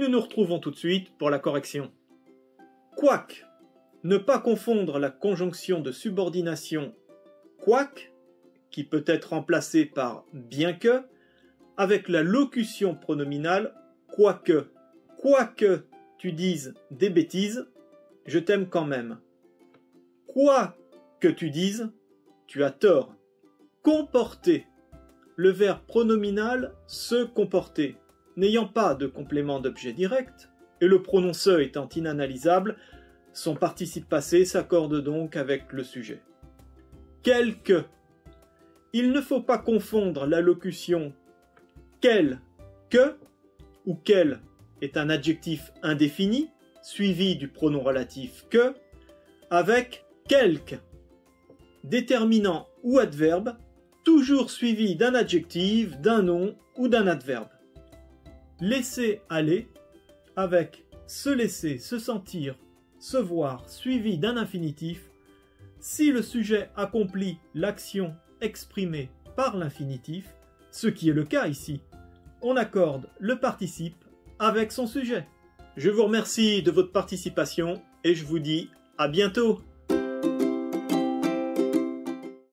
nous nous retrouvons tout de suite pour la correction. Quoique, ne pas confondre la conjonction de subordination quoique, qui peut être remplacée par bien que, avec la locution pronominale quoique. Quoique tu dises des bêtises, je t'aime quand même. Quoi que tu dises, tu as tort. Comporter. Le verbe pronominal se comporter, n'ayant pas de complément d'objet direct, et le pronom se étant inanalysable, son participe passé s'accorde donc avec le sujet. Quelque. Il ne faut pas confondre la locution quel que ou quel est un adjectif indéfini suivi du pronom relatif que avec quelque déterminant ou adverbe toujours suivi d'un adjectif, d'un nom ou d'un adverbe. Laisser aller avec se laisser, se sentir, se voir suivi d'un infinitif si le sujet accomplit l'action exprimée par l'infinitif, ce qui est le cas ici. On accorde le participe avec son sujet. Je vous remercie de votre participation et je vous dis à bientôt